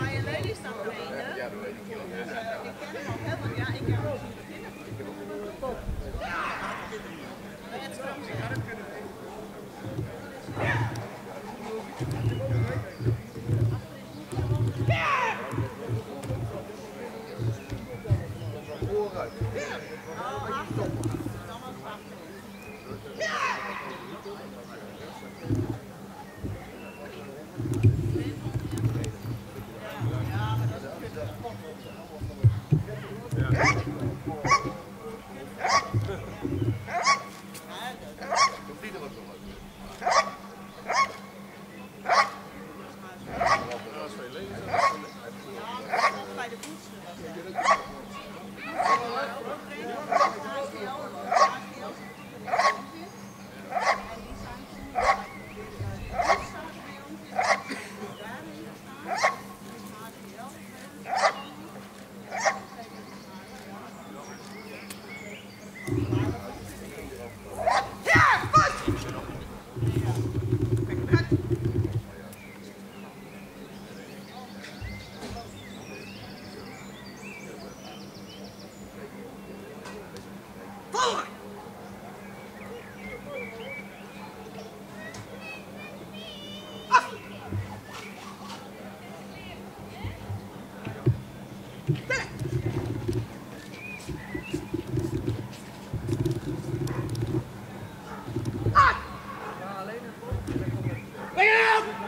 Maar je. Ja, dat weet ik wel. Ik ken hem al helemaal. Ja, ik heb hem ook zien beginnen. Top. Bij het strand. Bij de Back. Look out!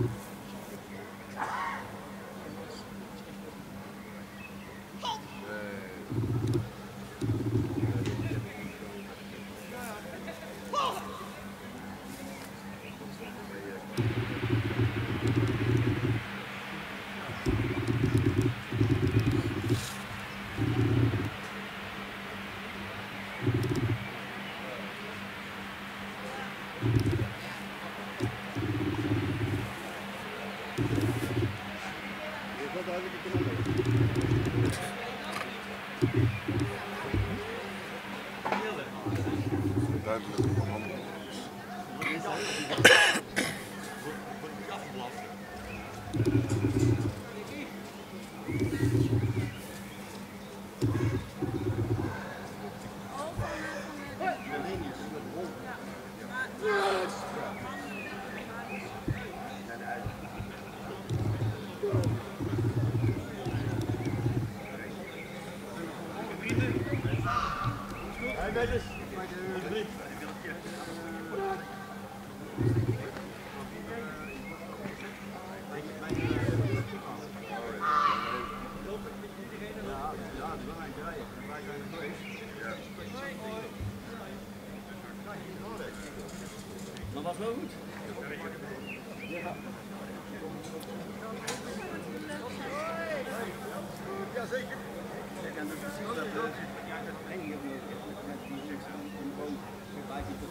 Duidelijk van handen. Maar wel goed. Ja. Jazeker. Ik kan het precies dat. Ik heb hier met die Thank you.